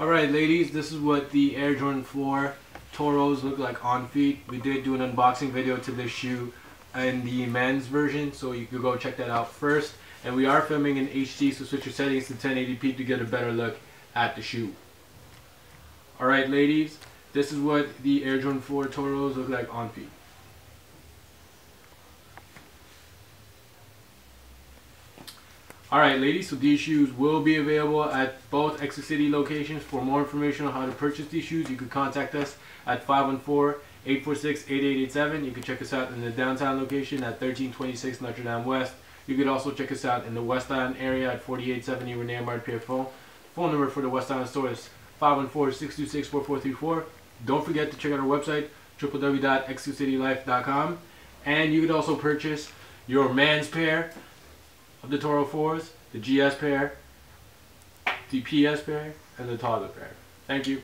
Alright ladies, this is what the Air Jordan 4 Toros look like on feet. We did do an unboxing video to this shoe in the men's version, so you could go check that out first. And we are filming in HD, so switch your settings to 1080p to get a better look at the shoe. Alright ladies, this is what the Air Jordan 4 Toros look like on feet. Alright ladies, so these shoes will be available at both Exclucity locations. For more information on how to purchase these shoes, you can contact us at 514-846-8887. You can check us out in the downtown location at 1326 Notre Dame West. You could also check us out in the West Island area at 4870 Rene Emard PFO. Phone number for the West Island store is 514-626-4434. Don't forget to check out our website, www.exclucitylife.com. And you could also purchase your man's pair of the Toro 4s, the GS pair, the PS pair, and the toddler pair. Thank you.